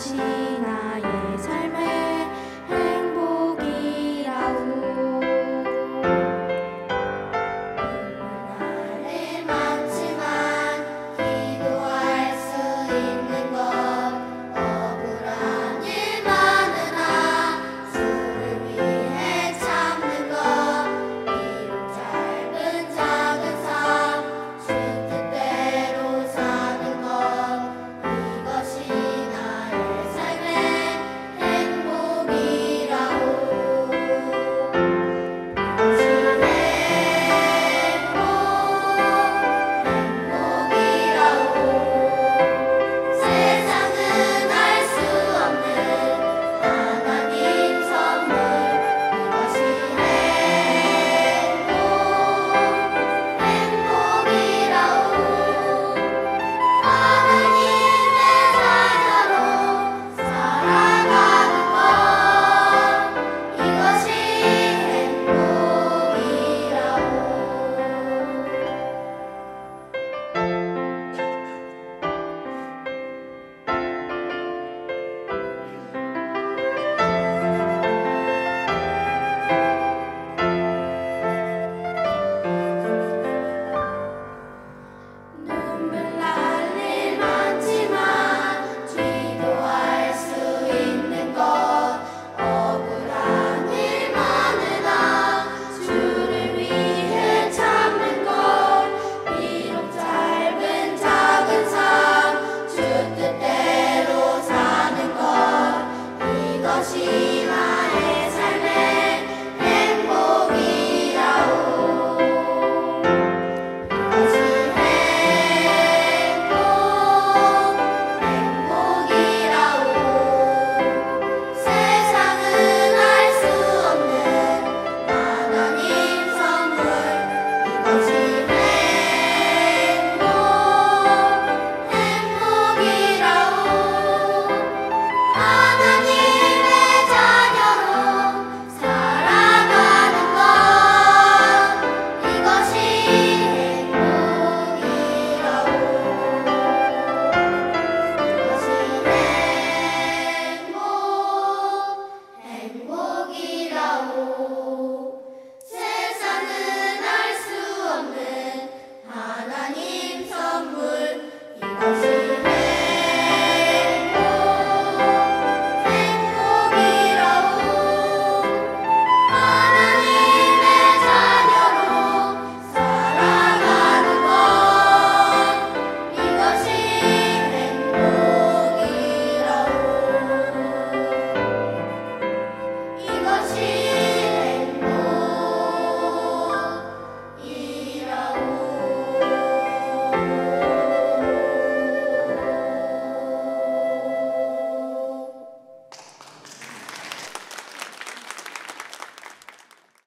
Chỉ